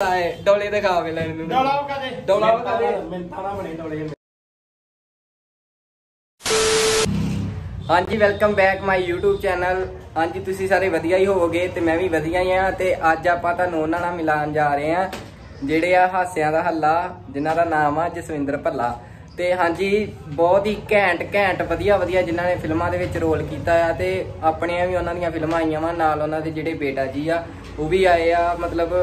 ਆਏ ਡੋਲੇ ਦਿਖਾ ਵੇ ਲੈਣ ਨੂੰ ਡੋਲਾ ਕਦੇ ਡੋਲਾ ਕਦੇ ਮਿੰਟਾਂ ਨਾ ਬਣੇ ਡੋਲੇ। ਹਾਂਜੀ welcome back my YouTube channel ਹਾਂਜੀ ਤੁਸੀਂ ਸਾਰੇ ਵਧੀਆ ਹੀ ਹੋਵੋਗੇ ਤੇ ਮੈਂ ਵੀ ਵਧੀਆ ਹੀ ਆ ਤੇ ਅੱਜ ਆਪਾਂ ਤੁਹਾਨੂੰ ਉਹਨਾਂ ਨਾਲ ਮਿਲਾਨ ਜਾ ਰਹੇ ਆ ਜਿਹੜੇ ਆ ਹਾਸਿਆਂ ਦਾ ਹੱਲਾ ਜਿਨ੍ਹਾਂ ਦਾ ਨਾਮ ਆ ਜਸਵਿੰਦਰ ਭੱਲਾ। ਤੇ ਹਾਂਜੀ ਬਹੁਤ ਹੀ ਘੈਂਟ ਘੈਂਟ ਵਧੀਆ ਵਧੀਆ ਜਿਨ੍ਹਾਂ ਨੇ ਫਿਲਮਾਂ ਦੇ ਵਿੱਚ ਰੋਲ ਕੀਤਾ ਆ ਤੇ ਆਪਣੀਆਂ ਵੀ ਉਹਨਾਂ ਦੀਆਂ ਫਿਲਮਾਂ ਆਈਆਂ ਵਾ ਨਾਲ ਉਹਨਾਂ ਦੇ ਜਿਹੜੇ ਬੇਟਾ ਜੀ ਆ ਉਹ ਵੀ ਆਏ ਆ ਮਤਲਬ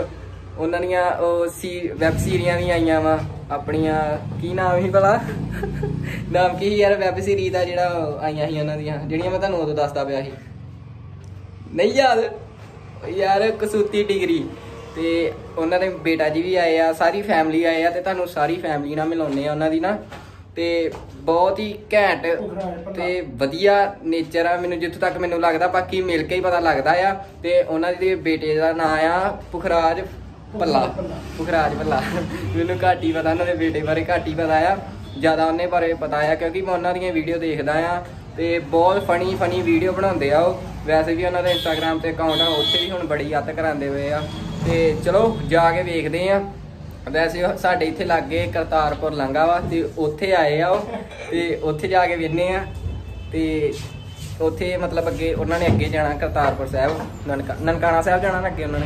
ਉਹਨਾਂ ਦੀਆਂ ਉਹ ਸੀ ਵੈਬ ਸੀਰੀਆਂ ਵੀ ਆਈਆਂ ਵਾ, ਆਪਣੀਆਂ। ਕੀ ਨਾਮ ਸੀ ਭਲਾ? ਨਾਮ ਕੀ ਸੀ ਯਾਰ? ਵੈਬ ਸੀਰੀਜ਼ ਦਾ ਜਿਹੜਾ ਆਈਆਂ ਸੀ ਉਹਨਾਂ ਦੀਆਂ, ਜਿਹੜੀਆਂ ਮੈਂ ਤੁਹਾਨੂੰ ਉਦੋਂ ਦੱਸਦਾ ਪਿਆ ਸੀ। ਨਹੀਂ ਯਾਦ ਯਾਰ ਕਸੂਤੀ ਡਿਗਰੀ। ਤੇ ਉਹਨਾਂ ਦੇ ਬੇਟਾ ਜੀ ਵੀ ਆਏ ਆ, ਸਾਰੀ ਫੈਮਿਲੀ ਆਏ ਆ ਤੇ ਤੁਹਾਨੂੰ ਸਾਰੀ ਫੈਮਿਲੀ ਨਾਲ ਮਿਲਾਉਂਦੇ ਆ ਉਹਨਾਂ ਦੀ ਨਾ। ਤੇ ਬਹੁਤ ਹੀ ਘੈਂਟ ਤੇ ਵਧੀਆ ਨੇਚਰ ਆ। ਮੈਨੂੰ ਜਿੱਥੋਂ ਤੱਕ ਮੈਨੂੰ ਲੱਗਦਾ, ਬਾਕੀ ਮਿਲ ਕੇ ਹੀ ਪਤਾ ਲੱਗਦਾ ਆ। ਤੇ ਉਹਨਾਂ ਦੇ ਬੇਟੇ ਦਾ ਨਾਂ ਆ ਪੁਖਰਾਜ ਭੱਲਾ ਪੁਖਰਾਜ ਭੱਲਾ। ਮੈਨੂੰ ਘੱਟ ਹੀ ਪਤਾ ਉਹਨਾਂ ਦੇ ਬੇਟੇ ਬਾਰੇ ਘੱਟ ਹੀ ਪਤਾ ਆ। ਜ਼ਿਆਦਾ ਉਹਨੇ ਬਾਰੇ ਪਤਾ ਆ, ਕਿਉਂਕਿ ਮੈਂ ਉਹਨਾਂ ਦੀਆਂ ਵੀਡੀਓ ਦੇਖਦਾ ਆ ਤੇ ਬਹੁਤ ਫਨੀ ਫਨੀ ਵੀਡੀਓ ਬਣਾਉਂਦੇ ਆ ਉਹ। ਵੈਸੇ ਵੀ ਉਹਨਾਂ ਦਾ ਇੰਸਟਾਗ੍ਰam ਤੇ ਅਕਾਊਂਟ ਆ, ਉੱਥੇ ਵੀ ਹੁਣ ਬੜੀ ਅੱਤ ਕਰਾਉਂਦੇ ਹੋਏ ਆ। ਤੇ ਚਲੋ, ਜਾ ਕੇ ਵੇਖਦੇ ਆ। ਵੈਸੇ ਸਾਡੇ ਇੱਥੇ ਲੱਗੇ ਕਰਤਾਰਪੁਰ ਲੰਗਾ ਵਾ, ਤੇ ਉੱਥੇ ਆਏ ਆ ਉਹ। ਤੇ ਉੱਥੇ ਜਾ ਕੇ ਵੇਖਨੇ ਆ। ਤੇ ਉੱਥੇ ਮਤਲਬ ਅੱਗੇ, ਉਹਨਾਂ ਨੇ ਅੱਗੇ ਜਾਣਾ ਕਰਤਾਰਪੁਰ ਸਾਹਿਬ, ਨਨਕਾ, ਨਨਕਾਣਾ ਸਾਹਿਬ ਜਾਣਾ ਨਾ ਅੱਗੇ ਉਹਨਾਂ ਨੇ?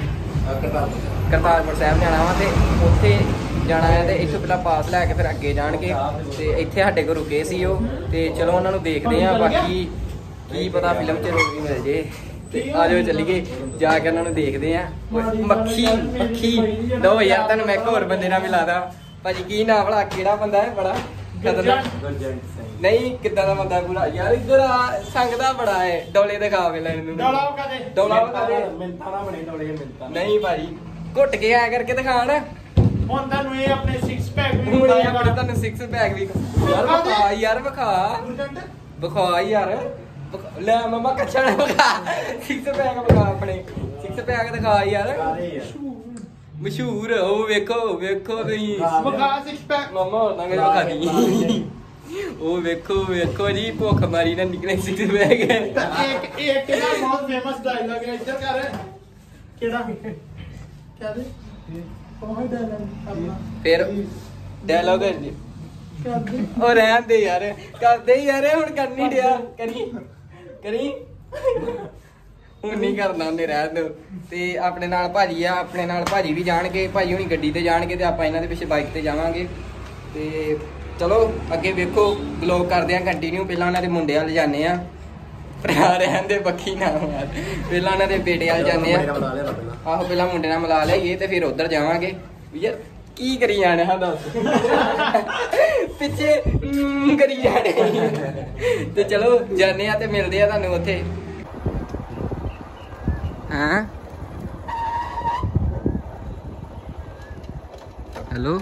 ਕਰਤਾਰਪੁਰ ਸਾਹਿਬ ਜਾਣਾ ਵਾ ਤੇ ਉੱਥੇ ਜਾਣਾ ਹੈ ਤੇ ਇੱਥੋਂ ਪਹਿਲਾਂ ਪਾਸ ਲੈ ਕੇ ਫਿਰ ਅੱਗੇ ਜਾਣਗੇ। ਤੇ ਇੱਥੇ ਸਾਡੇ ਕੋਲ ਰੁਕੇ ਸੀ ਉਹ। ਤੇ ਚਲੋ ਉਹਨਾਂ ਨੂੰ ਦੇਖਦੇ ਆ ਬਾਕੀ ਕੀ ਪਤਾ ਫਿਲਮ 'ਚ ਰੋਲ ਵੀ ਮਿਲ ਜੇ। ਤੇ ਆ ਜਾਓ ਚੱਲੀਏ ਜਾ ਕੇ ਉਹਨਾਂ ਨੂੰ ਦੇਖਦੇ ਆ ਮੱਖੀ ਮੱਖੀ। ਦੋ ਯਾਰ ਤੁਹਾਨੂੰ ਮੈਂ ਇੱਕ ਹੋਰ ਬੰਦੇ ਨਾਲ ਮਿਲਾਦਾ। ਭਾਜੀ ਕੀ ਨਾਮ ਭਲਾ? ਕਿਹੜਾ ਬੰਦਾ ਹੈ? ਬੜਾ ਖਤਰਨਾਕ ਨਹੀਂ ਕਿੱਦਾਂ ਦਾ ਬੰਦਾ ਪੂਰਾ ਯਾਰ ਇੱਧਰ ਆ ਸੰਗਦਾ ਬੜਾ ਹੈ ਡੋਲੇ ਦਿਖਾ ਵੇ ਲੈਣ ਨੂੰ। ਡੋਲਾ ਕਦੇ ਡੋਲਾ ਕਦੇ ਮਿੰਟਾਂ ਨਾ ਬਣੇ ਡੋਲੇ ਮਿੰਟਾਂ ਨਹੀਂ ਭਾਜੀ ਘੁੱਟ ਕੇ ਆਇਆ ਕਰਕੇ ਦਿਖਾਣ। ਹੁਣ ਤੁਹਾਨੂੰ ਇਹ ਆਪਣੇ 6 ਪੈਕ ਵੀ ਆਪਣੇ ਤੁਹਾਨੂੰ 6 ਪੈਕ ਵੀ ਯਾਰ ਵਿਖਾ ਯਾਰ ਵਿਖਾ। ਤੁਹਾਨੂੰ ਵਿਖਾ ਯਾਰ। ਲੈ ਮਮਾ ਕੱਚਾ ਨਾ ਵਿਖਾ। 6 ਪੈਕ ਵਿਖਾ ਆਪਣੇ। 6 ਪੈਕ ਦਿਖਾ ਯਾਰ। ਮਸ਼ਹੂਰ ਉਹ ਵੇਖੋ ਵੇਖੋ ਤੁਸੀਂ। ਬਖਾ 6 ਪੈਕ ਮਮਾ ਹੋਰ ਨਾ ਵਿਖਾ ਦੀ। ਉਹ ਵੇਖੋ ਵੇਖੋ ਜੀ ਭੁੱਖ ਮਾਰੀ ਨਾ ਨਿਕਲੇ 6 ਪੈਕ ਇੱਕ ਇੱਕ ਇਹਦਾ ਬਹੁਤ ਫੇਮਸ ਡਾਇਲੌਗ ਹੈ ਇੱਧਰ ਕਰ। ਕਿਹੜਾ? ਕਿਆ ਦੇ ਉਹ ਡਾਇਲੌਗ ਫਿਰ ਡਾਇਲੌਗ ਹੈ ਜੀ। ਕਰਦੇ ਉਹ ਰਹਿਣ ਦੇ ਯਾਰ। ਕਰਦੇ ਹੀ ਯਾਰ ਹੁਣ ਕਰ ਨਹੀਂ ਡਿਆ ਕਰੀ ਕਰੀ। ਹੁਣ ਨਹੀਂ ਕਰਨਾ ਉਹਨੇ ਰਹਿਣ ਦਿਓ। ਤੇ ਆਪਣੇ ਨਾਲ ਭਾਜੀ ਆ, ਆਪਣੇ ਨਾਲ ਭਾਜੀ ਵੀ ਜਾਣਗੇ, ਭਾਜੀ ਹੁਣੀ ਗੱਡੀ ਤੇ ਜਾਣਗੇ ਤੇ ਆਪਾਂ ਇਹਨਾਂ ਦੇ ਪਿੱਛੇ ਬਾਈਕ ਤੇ ਜਾਵਾਂਗੇ। ਤੇ ਚਲੋ, ਅੱਗੇ ਵੇਖੋ ਬਲੌਗ ਕਰਦੇ ਆ ਕੰਟੀਨਿਊ ਪਹਿਲਾਂ ਉਹਨਾਂ ਦੇ ਮੁੰਡੇ ਵੱਲ ਜਾਂਦੇ ਆ ਭਰਾ ਰਹਿਣ ਦੇ ਬੱਖੀ ਨਾ ਯਾਰ ਪਹਿਲਾਂ ਉਹਨਾਂ ਦੇ ਬੇਟੇ ਵੱਲ ਜਾਂਦੇ ਆ ਆਹੋ, ਪਹਿਲਾਂ ਮੁੰਡੇ ਨਾਲ ਮਿਲਾ ਲਈਏ ਤੇ ਫਿਰ ਉੱਧਰ ਜਾਵਾਂਗੇ। ਵੀ ਯਾਰ, ਕੀ ਕਰੀ ਜਾਣੇ ਹਾਂ, ਦੱਸ। ਪਿੱਛੇ ਕਰੀ ਜਾਣੇ। ਤੇ ਚਲੋ, ਜਾਂਦੇ ਆ ਤੇ ਮਿਲਦੇ ਆ ਤੁਹਾਨੂੰ ਉੱਥੇ। ਹਾਂ ਹੈਲੋ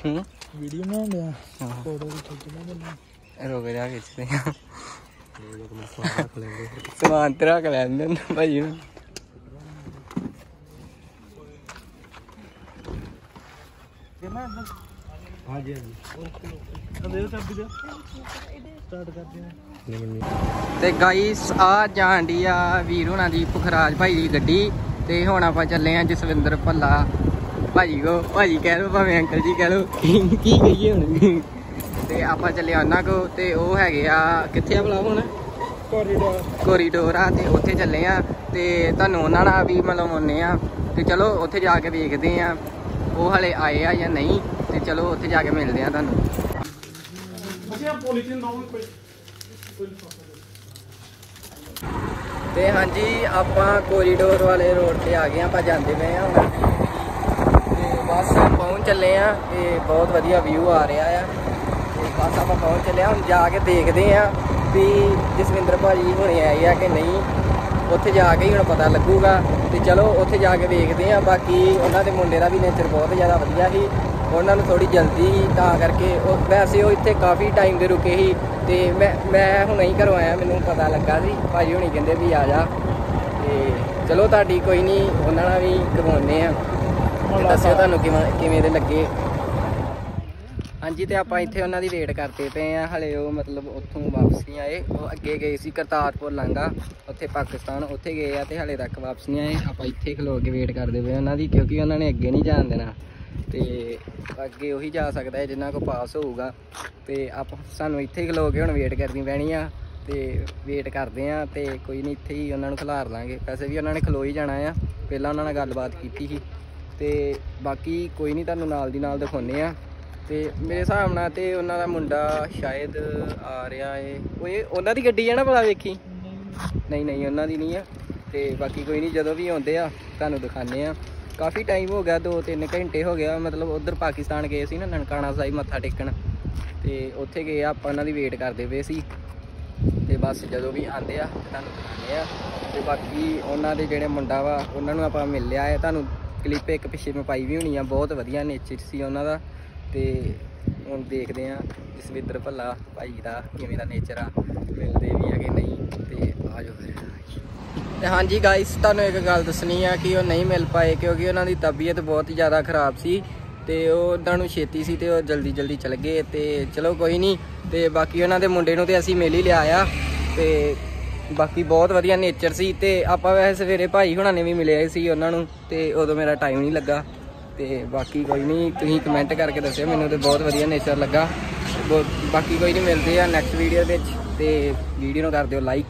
ਹੂੰ ਵੀਡੀਓ ਬਣਾਉਣ ਹਾਂ। ਫੋਟੋ ਵੀ ਖਿੱਚਣਾ ਮੈਨੂੰ ਰੁਕ ਜਾ ਖਿੱਚਦੇ ਆ ਸਮਾਨ ਤੇ ਰੱਖ ਲੈਂਦੇ ਨੇ ਭਾਈ। ਨੂੰ ਹਾਂਜੀ। ਹਾਂਜੀ ਤੇ ਗਾਈਸ ਆ। ਆ ਵੀਰ ਹੁਣਾਂ ਦੀ ਪੁਖਰਾਜ ਭਾਈ ਦੀ ਗੱਡੀ। ਤੇ ਹੁਣ ਆਪਾਂ ਚੱਲੇ ਆ ਜਸਵਿੰਦਰ ਭੱਲਾ। ਭਾਜੀ ਕੋ ਭਾਜੀ ਕਹਿ ਲੋ ਭਾਵੇਂ ਅੰਕਲ ਜੀ ਕਹਿ ਲੋ ਕੀ ਕਹੀਏ ਹੁਣ? ਤੇ ਆਪਾਂ ਚੱਲੇ ਉਹਨਾਂ ਕੋ ਤੇ ਉਹ ਹੈਗੇ ਆ ਕਿੱਥੇ ਆ ਭਲਾ ਹੁਣ? ਕੋਰੀਡੋਰ ਕੋਰੀਡੋਰ ਆ ਤੇ ਉੱਥੇ ਚੱਲੇ ਆ ਤੇ ਤੁਹਾਨੂੰ ਉਹਨਾਂ ਨਾਲ ਵੀ ਮਿਲਵਾਉਨੇ ਆ। ਤੇ ਚਲੋ ਉੱਥੇ ਜਾ ਕੇ ਵੇਖਦੇ ਆ ਉਹ ਹਲੇ ਆਏ ਆ ਜਾਂ ਨਹੀਂ ਤੇ ਚਲੋ ਉੱਥੇ ਜਾ ਕੇ ਮਿਲਦੇ ਆ ਤੁਹਾਨੂੰ। ਤੇ ਹਾਂਜੀ ਆਪਾਂ ਕੋਰੀਡੋਰ ਵਾਲੇ ਰੋਡ ਤੇ ਆ ਗਏ ਆਪਾਂ ਜਾਂਦੇ ਪਏ ਆ ਹੁਣ। ਬਸ ਪਹੁੰਚ ਚੱਲੇ ਆ ਤੇ ਬਹੁਤ ਵਧੀਆ ਵਿਊ ਆ ਰਿਹਾ ਆ। ਤੇ ਬਸ ਆਪਾਂ ਪਹੁੰਚ ਚੱਲੇ ਆ ਹੁਣ ਜਾ ਕੇ ਦੇਖਦੇ ਆ ਵੀ ਜਸਵਿੰਦਰ ਭਾਜੀ ਹੁਣੇ ਆਏ ਆ ਕਿ ਨਹੀਂ। ਉੱਥੇ ਜਾ ਕੇ ਹੀ ਹੁਣ ਪਤਾ ਲੱਗੂਗਾ। ਤੇ ਚਲੋ, ਉੱਥੇ ਜਾ ਕੇ ਵੇਖਦੇ ਆ ਬਾਕੀ ਉਹਨਾਂ ਦੇ ਮੁੰਡੇ ਦਾ ਵੀ ਨੇਚਰ ਬਹੁਤ ਜ਼ਿਆਦਾ ਵਧੀਆ ਸੀ। ਉਹਨਾਂ ਨੂੰ ਥੋੜੀ ਜਲਦੀ ਸੀ, ਤਾਂ ਕਰਕੇ ਉਹ ਵੈਸੇ ਉਹ ਇੱਥੇ ਕਾਫੀ ਟਾਈਮ ਦੇ ਰੁਕੇ ਸੀ। ਤੇ ਮੈਂ ਮੈਂ ਹੁਣੇ ਹੀ ਘਰੋਂ ਆਇਆ। ਮੈਨੂੰ ਪਤਾ ਲੱਗਾ ਸੀ। ਭਾਜੀ ਹੁਣੀ ਕਹਿੰਦੇ ਵੀ ਆ ਜਾ। ਤੇ ਚਲੋ ਤੁਹਾਡੀ ਕੋਈ ਨਹੀਂ, ਉਹਨਾਂ ਨਾਲ ਵੀ ਕਰਵਾਉਂਦੇ ਆ ਦੱਸਿਓ ਤੁਹਾਨੂੰ ਕਿਵੇਂ ਕਿਵੇਂ ਦੇ ਲੱਗੇ? ਹਾਂਜੀ, ਤੇ ਆਪਾਂ ਇੱਥੇ ਉਹਨਾਂ ਦੀ ਵੇਟ ਕਰਦੇ ਪਏ ਆ ਹਲੇ ਉਹ ਮਤਲਬ ਉੱਥੋਂ ਵਾਪਸ ਨਹੀਂ ਆਏ। ਉਹ ਅੱਗੇ ਗਏ ਸੀ ਕਰਤਾਰਪੁਰ ਲਾਂਗਾ ਉੱਥੇ ਪਾਕਿਸਤਾਨ ਉੱਥੇ ਗਏ ਆ ਤੇ ਹਲੇ ਤੱਕ ਵਾਪਸ ਨਹੀਂ ਆਏ। ਆਪਾਂ ਇੱਥੇ ਖਲੋ ਕੇ ਵੇਟ ਕਰਦੇ ਪਏ ਉਹਨਾਂ ਦੀ, ਕਿਉਂਕਿ ਉਹਨਾਂ ਨੇ ਅੱਗੇ ਨਹੀਂ ਜਾਣ ਦੇਣਾ। ਤੇ ਅੱਗੇ ਉਹੀ ਜਾ ਸਕਦਾ ਹੈ, ਜਿੰਨਾ ਕੋ ਪਾਸ ਹੋਊਗਾ। ਤੇ ਆਪ ਸਾਨੂੰ ਇੱਥੇ ਖਲੋ ਕੇ ਹੁਣ ਵੇਟ ਕਰਨੀ ਪੈਣੀ ਆ। ਤੇ ਵੇਟ ਕਰਦੇ ਆ ਤੇ ਕੋਈ ਨਹੀਂ ਇੱਥੇ ਹੀ ਉਹਨਾਂ ਨੂੰ ਖਿਲਾਰ ਲਾਂਗੇ। ਵੈਸੇ ਵੀ ਉਹਨਾਂ ਨੇ ਖਲੋ ਹੀ ਜਾਣਾ ਆ। ਪਹਿਲਾਂ ਉਹਨਾਂ ਨਾਲ ਗੱਲਬਾਤ ਕੀਤੀ ਸੀ। ਤੇ ਬਾਕੀ ਕੋਈ ਨਹੀਂ ਤੁਹਾਨੂੰ ਨਾਲ ਦੀ ਨਾਲ ਦਿਖਾਉਂਦੇ ਆ ਤੇ ਮੇਰੇ ਹਿਸਾਬ ਨਾਲ ਤੇ ਉਹਨਾਂ ਦਾ ਮੁੰਡਾ ਸ਼ਾਇਦ ਆ ਰਿਹਾ ਏ। ਓਏ, ਉਹਨਾਂ ਦੀ ਗੱਡੀ ਆ ਨਾ ਭਲਾ ਵੇਖੀ? ਨਹੀਂ ਨਹੀਂ, ਉਹਨਾਂ ਦੀ ਨਹੀਂ ਆ। ਤੇ ਬਾਕੀ ਕੋਈ ਨਹੀਂ ਜਦੋਂ ਵੀ ਆਉਂਦੇ ਆ, ਤੁਹਾਨੂੰ ਦਿਖਾਣੇ ਆ ਕਾਫੀ ਟਾਈਮ ਹੋ ਗਿਆ 2-3 ਘੰਟੇ ਹੋ ਗਿਆ। ਮਤਲਬ ਉਧਰ ਪਾਕਿਸਤਾਨ ਗਏ ਸੀ ਨਾ, ਨਨਕਾਣਾ ਸਾਹਿਬ ਮੱਥਾ ਟੇਕਣ। ਤੇ ਉੱਥੇ ਗਏ ਆਪਾਂ ਉਹਨਾਂ ਦੀ ਵੇਟ ਕਰਦੇ ਪਏ ਸੀ। ਤੇ ਬਸ ਜਦੋਂ ਵੀ ਆਉਂਦੇ ਆ ਤੁਹਾਨੂੰ ਦਿਖਾਉਂਦੇ ਆ। ਤੇ ਬਾਕੀ ਉਹਨਾਂ ਦੇ ਜਿਹੜੇ ਮੁੰਡਾ ਵਾ, ਉਹਨਾਂ ਨੂੰ ਆਪਾਂ ਮਿਲ ਲਿਆ ਹੈ ਤੁਹਾਨੂੰ ਕਲਿੱਪ ਇੱਕ ਪਿੱਛੇ ਮੈਂ ਪਾਈ ਵੀ ਹੋਣੀ ਆ, ਬਹੁਤ ਵਧੀਆ ਨੇਚਰ ਸੀ ਉਹਨਾਂ ਦਾ। ਤੇ ਹੁਣ ਦੇਖਦੇ ਆ ਜਸਵਿੰਦਰ ਭੱਲਾ ਭਾਈ ਦਾ, ਕਿਵੇਂ ਦਾ ਨੇਚਰ ਆ, ਮਿਲਦੇ ਵੀ ਆ ਕਿ ਨਹੀਂ, ਤੇ ਆਜੋ ਫਿਰ। ਤੇ ਹਾਂਜੀ ਗਾਇਸ ਤੁਹਾਨੂੰ ਇੱਕ ਗੱਲ ਦੱਸਣੀ ਆ ਕਿ ਉਹ ਨਹੀਂ ਮਿਲ ਪਾਏ ਕਿਉਂਕਿ ਉਹਨਾਂ ਦੀ ਤਬੀਅਤ ਬਹੁਤ ਹੀ ਜ਼ਿਆਦਾ ਖਰਾਬ ਸੀ ਤੇ ਉਹ ਉਹਨਾਂ ਨੂੰ ਛੇਤੀ ਸੀ ਤੇ ਉਹ ਜਲਦੀ ਜਲਦੀ ਚਲ ਗਏ ਤੇ ਚਲੋ ਕੋਈ ਨਹੀਂ, ਤੇ ਬਾਕੀ ਉਹਨਾਂ ਦੇ ਮੁੰਡੇ ਨੂੰ ਤੇ ਅਸੀਂ ਮਿਲ ਹੀ ਲਿਆ ਆ। ਤੇ ਬਾਕੀ ਬਹੁਤ ਵਧੀਆ ਨੇਚਰ ਸੀ ਤੇ ਆਪਾਂ ਵੈਸੇ ਸਵੇਰੇ ਭਾਈ ਹੁਣਾਂ ਨੇ ਵੀ ਮਿਲਿਆ ਸੀ ਉਹਨਾਂ ਨੂੰ ਤੇ ਉਦੋਂ ਮੇਰਾ ਟਾਈਮ ਨਹੀਂ ਲੱਗਾ। ਤੇ ਬਾਕੀ ਕੋਈ ਨਹੀਂ ਤੁਸੀਂ ਕਮੈਂਟ ਕਰਕੇ ਦੱਸਿਓ ਮੈਨੂੰ ਤੇ ਬਹੁਤ ਵਧੀਆ ਨੇਚਰ ਲੱਗਾ। ਬਹੁਤ- ਬਾਕੀ ਕੋਈ ਨਹੀਂ ਮਿਲਦੇ ਆ ਨੈਕਸਟ ਵੀਡੀਓ ਵਿੱਚ ਤੇ ਵੀਡੀਓ ਨੂੰ ਕਰ ਦਿਓ ਲਾਈਕ